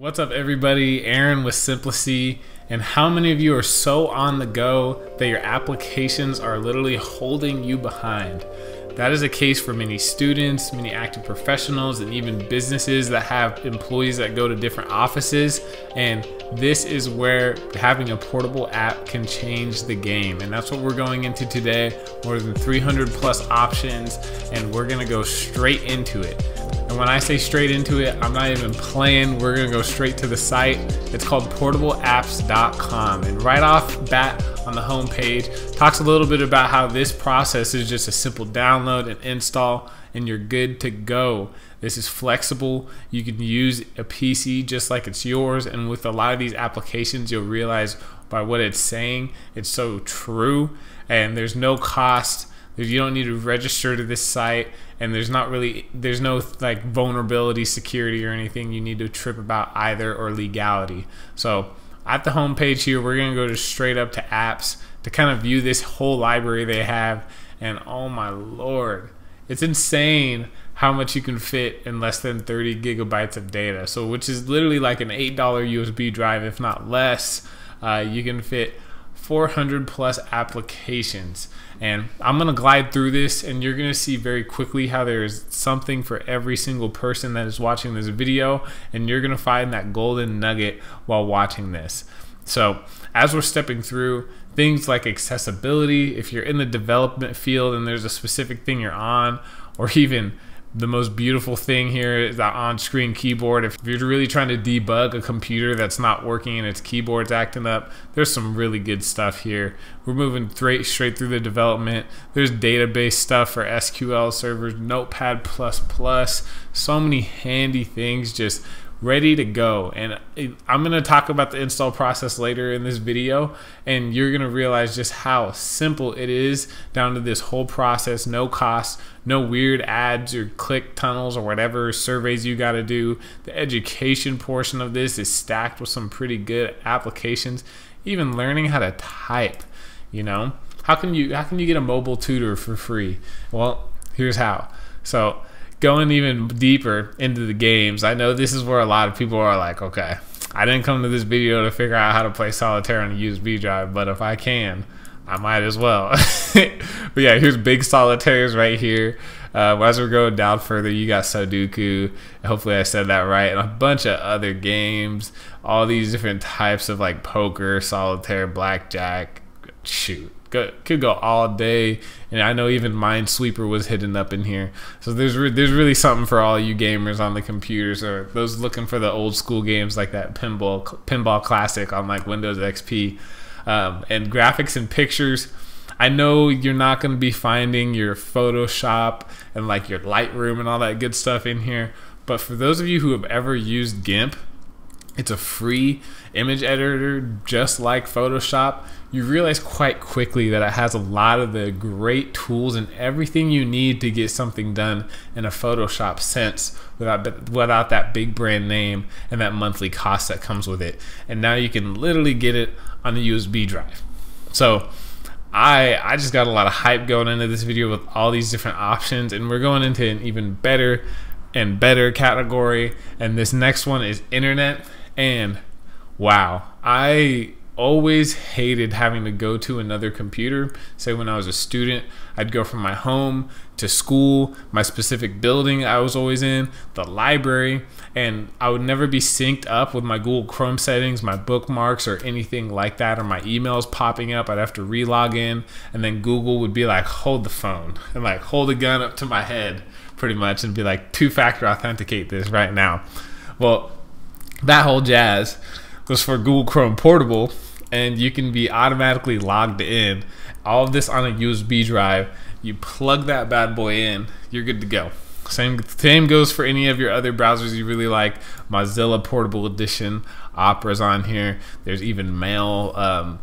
What's up, everybody? Aaron with Simplicy. And how many of you are so on the go that your applications are literally holding you behind? That is a case for many students, many active professionals, and even businesses that have employees that go to different offices. And this is where having a portable app can change the game. And that's what we're going into today. More than 300 plus options, and we're gonna go straight into it. And when I say straight into it, I'm not even playing. We're gonna go straight to the site. It's called portableapps.com. And right off bat on the home page, talks a little bit about how this process is just a simple download and install, and you're good to go. This is flexible. You can use a PC just like it's yours. And with a lot of these applications, you'll realize by what it's saying, it's so true. And there's no cost you don't need to register to this site and there's not really there's no like vulnerability security or anything you need to trip about either or legality. So at the home page here we're going to go to straight up to apps to kind of view this whole library they have and oh my lord it's insane how much you can fit in less than 30 gigabytes of data. So which is literally like an $8 usb drive if not less. Uh, you can fit 400 plus applications. And I'm to glide through this, and you're to see very quickly how there's something for every single person that is watching this video, and you're to find that golden nugget while watching this. So, as we're stepping through, things like accessibility, if you're in the development field and there's a specific thing you're on, or even the most beautiful thing here is that on-screen keyboard. If you're really trying to debug a computer that's not working and its keyboard's acting up, there's some really good stuff here. We're moving straight straight through the development. There's database stuff for SQL servers, Notepad++, so many handy things just ready to go. And I'm going to talk about the install process later in this video, and you're going to realize just how simple it is down to this whole process, no cost, no weird ads or click tunnels or whatever surveys you got to do. The education portion of this is stacked with some pretty good applications, even learning how to type, you know? How can you how can you get a mobile tutor for free? Well, here's how. So, going even deeper into the games, I know this is where a lot of people are like, okay, I didn't come to this video to figure out how to play solitaire on a USB drive, but if I can, I might as well. but yeah, here's big solitaires right here. Uh, as we're going down further, you got Sudoku. Hopefully, I said that right, and a bunch of other games. All these different types of like poker, solitaire, blackjack. Shoot, could go all day, and I know even Minesweeper was hidden up in here. So there's re there's really something for all you gamers on the computers or those looking for the old school games like that pinball pinball classic on like Windows XP, um, and graphics and pictures. I know you're not going to be finding your Photoshop and like your Lightroom and all that good stuff in here, but for those of you who have ever used GIMP, it's a free image editor just like Photoshop you realize quite quickly that it has a lot of the great tools and everything you need to get something done in a Photoshop sense without without that big brand name and that monthly cost that comes with it. And now you can literally get it on a USB drive. So I I just got a lot of hype going into this video with all these different options and we're going into an even better and better category and this next one is internet and wow I always hated having to go to another computer. Say when I was a student, I'd go from my home to school, my specific building I was always in, the library, and I would never be synced up with my Google Chrome settings, my bookmarks, or anything like that, or my emails popping up. I'd have to relog in, and then Google would be like, hold the phone, and like hold a gun up to my head, pretty much, and be like, two factor authenticate this right now. Well, that whole jazz was for Google Chrome Portable and you can be automatically logged in. All of this on a USB drive. You plug that bad boy in, you're good to go. Same same goes for any of your other browsers you really like. Mozilla Portable Edition, Opera's on here. There's even mail um,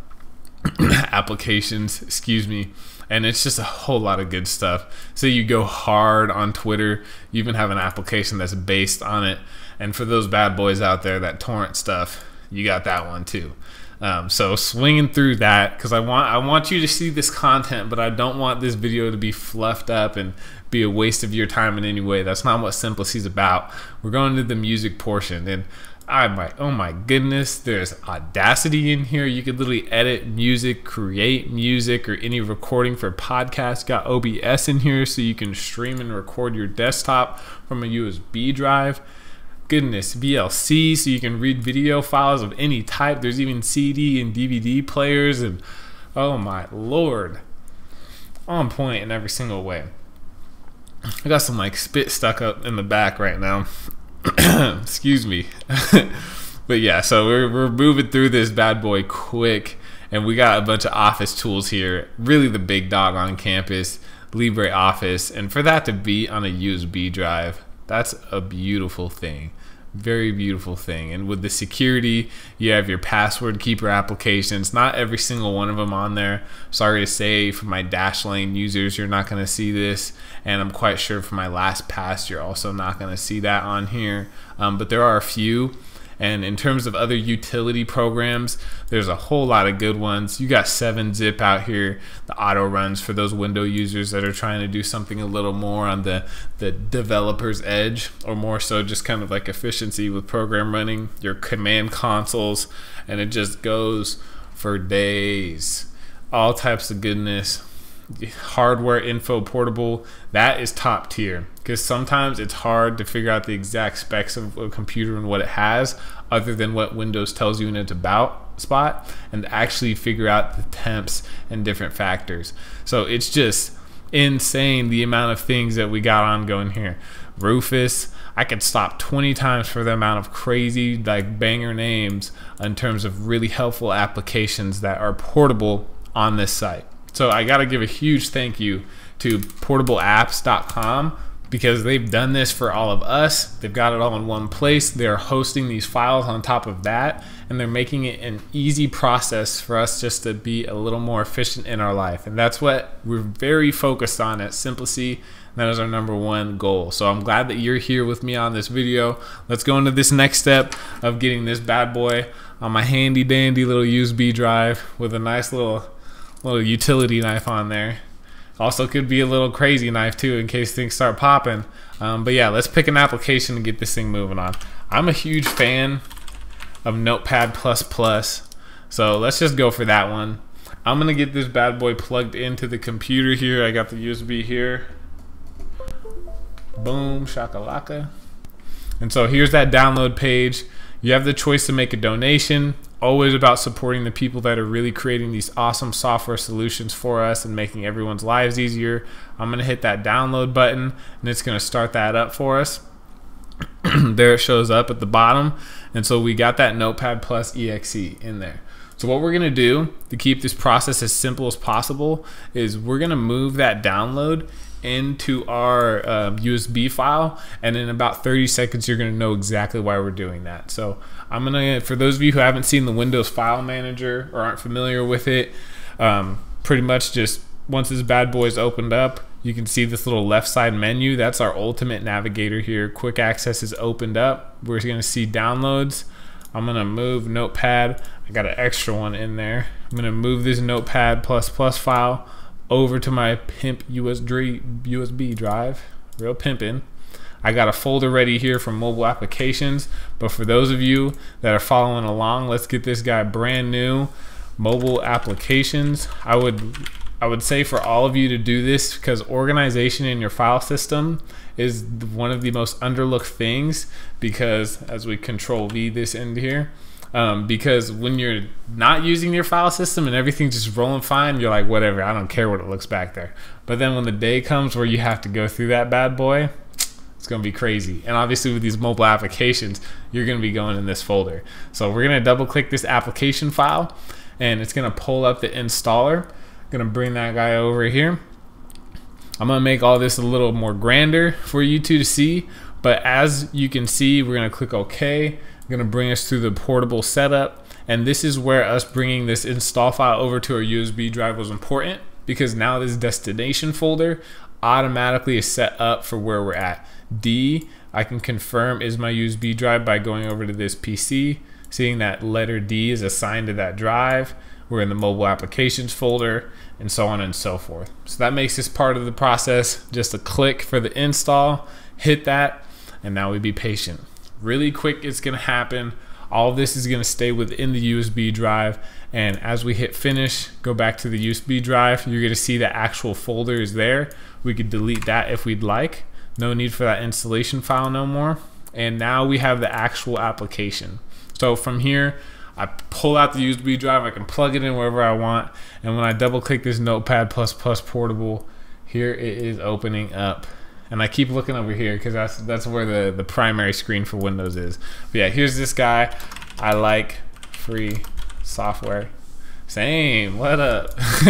applications. Excuse me and it's just a whole lot of good stuff. So you go hard on Twitter, you even have an application that's based on it. And for those bad boys out there that torrent stuff, you got that one too. Um, so swinging through that because I want I want you to see this content, but I don't want this video to be fluffed up and be a waste of your time in any way. That's not what Simplicy is about. We're going to the music portion, and I'm like, oh my goodness, there's Audacity in here. You could literally edit music, create music, or any recording for podcasts. Got OBS in here so you can stream and record your desktop from a USB drive. Goodness, VLC so you can read video files of any type. There's even CD and DVD players, and oh my lord, on point in every single way. I got some like spit stuck up in the back right now. Excuse me. but yeah, so we're, we're moving through this bad boy quick, and we got a bunch of office tools here. Really, the big dog on campus, LibreOffice, and for that to be on a USB drive, that's a beautiful thing very beautiful thing. And with the security, you have your password keeper applications. Not every single one of them on there. Sorry to say, for my Dashlane users, you're not going to see this. And I'm quite sure for my LastPass, you're also not going to see that on here. Um, but there are a few. And in terms of other utility programs, there's a whole lot of good ones. You got 7-Zip out here, the auto runs for those window users that are trying to do something a little more on the, the developer's edge, or more so just kind of like efficiency with program running, your command consoles, and it just goes for days. All types of goodness hardware info portable that is top tier. Because sometimes it's hard to figure out the exact specs of a computer and what it has other than what windows tells you in its about spot and actually figure out the temps and different factors. So it's just insane the amount of things that we got on going here. Rufus i could stop 20 times for the amount of crazy like banger names in terms of really helpful applications that are portable on this site so I got to give a huge thank you to portableapps.com because they've done this for all of us. They've got it all in one place. They're hosting these files on top of that, and they're making it an easy process for us just to be a little more efficient in our life. And that's what we're very focused on at Simplicy. That is our number one goal. So I'm glad that you're here with me on this video. Let's go into this next step of getting this bad boy on my handy dandy little USB drive with a nice little little utility knife on there. Also could be a little crazy knife too in case things start popping. Um, but yeah, let's pick an application and get this thing moving on. I'm a huge fan of Notepad++, so let's just go for that one. I'm gonna get this bad boy plugged into the computer here. I got the USB here. Boom, shakalaka. And so here's that download page. You have the choice to make a donation always about supporting the people that are really creating these awesome software solutions for us and making everyone's lives easier. I'm going to hit that download button and it's going to start that up for us. there it shows up at the bottom. And so we got that Notepad Plus EXE in there. So what we're going to do to keep this process as simple as possible is we're going to move that download into our uh, USB file, and in about 30 seconds, you're going to know exactly why we're doing that. So I'm gonna, for those of you who haven't seen the Windows File Manager or aren't familiar with it, um, pretty much just once this bad boy's opened up, you can see this little left side menu. That's our ultimate navigator here. Quick access is opened up. We're gonna see downloads. I'm gonna move Notepad. I got an extra one in there. I'm gonna move this Notepad plus plus file over to my pimp USB USB drive. Real pimping. I got a folder ready here for mobile applications, but for those of you that are following along, let's get this guy brand new mobile applications. I would I would say for all of you to do this because organization in your file system is one of the most underlooked things because as we control V this end here, um, because when you're not using your file system and everything's just rolling fine, you're like, whatever, I don't care what it looks back there. But then when the day comes where you have to go through that bad boy, it's going to be crazy. And obviously with these mobile applications, you're going to be going in this folder. So we're going to double click this application file and it's going to pull up the installer. I'm Going to bring that guy over here. I'm going to make all this a little more grander for you two to see. But as you can see, we're going to click OK I'm going to bring us through the portable setup. And this is where us bringing this install file over to our USB drive was important because now this destination folder automatically is set up for where we're at. D, I can confirm is my USB drive by going over to this PC, seeing that letter D is assigned to that drive. We're in the mobile applications folder and so on and so forth. So that makes this part of the process just a click for the install, hit that, and now we be patient. really quick it's gonna happen. All this is gonna stay within the USB drive. And as we hit finish, go back to the USB drive, you're gonna see the actual folder is there. We could delete that if we'd like. No need for that installation file no more. And now we have the actual application. So from here, I pull out the USB drive, I can plug it in wherever I want. And when I double click this Notepad++ portable, here it is opening up. And I keep looking over here because that's that's where the, the primary screen for Windows is. But yeah, here's this guy. I like free software. Same, what up?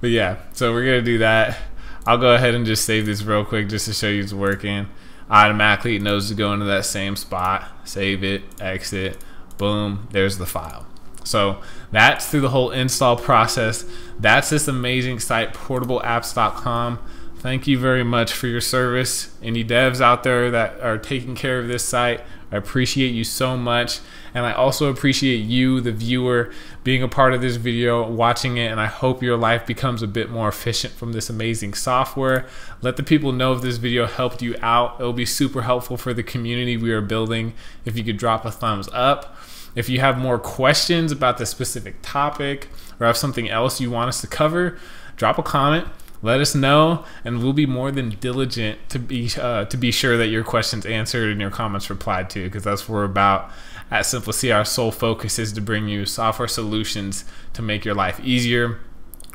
but yeah, so we're gonna do that. I'll go ahead and just save this real quick just to show you it's working. Automatically it knows to go into that same spot, save it, exit, boom, there's the file. So that's through the whole install process. That's this amazing site, portableapps.com. Thank you very much for your service. Any devs out there that are taking care of this site, I appreciate you so much. And I also appreciate you, the viewer, being a part of this video, watching it, and I hope your life becomes a bit more efficient from this amazing software. Let the people know if this video helped you out. It'll be super helpful for the community we are building if you could drop a thumbs up. If you have more questions about the specific topic or have something else you want us to cover, drop a comment let us know and we'll be more than diligent to be uh, to be sure that your questions answered and your comments replied to because that's what we're about at Simple our sole focus is to bring you software solutions to make your life easier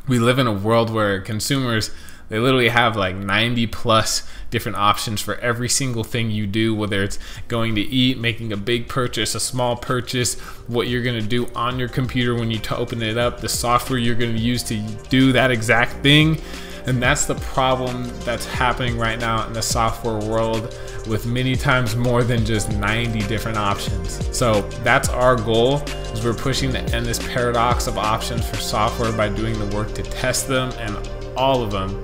we live in a world where consumers they literally have like 90 plus different options for every single thing you do, whether it's going to eat, making a big purchase, a small purchase, what you're going to do on your computer when you open it up, the software you're going to use to do that exact thing. And that's the problem that's happening right now in the software world with many times more than just 90 different options. So that's our goal is we're pushing to end this paradox of options for software by doing the work to test them and all of them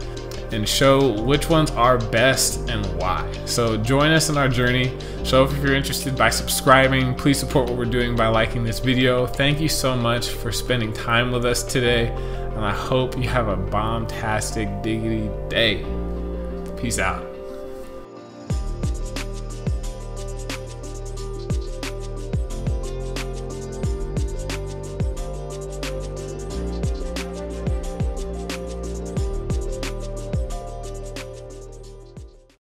and show which ones are best and why. So join us in our journey. Show if you're interested by subscribing. Please support what we're doing by liking this video. Thank you so much for spending time with us today. And I hope you have a bombastic diggity day. Peace out.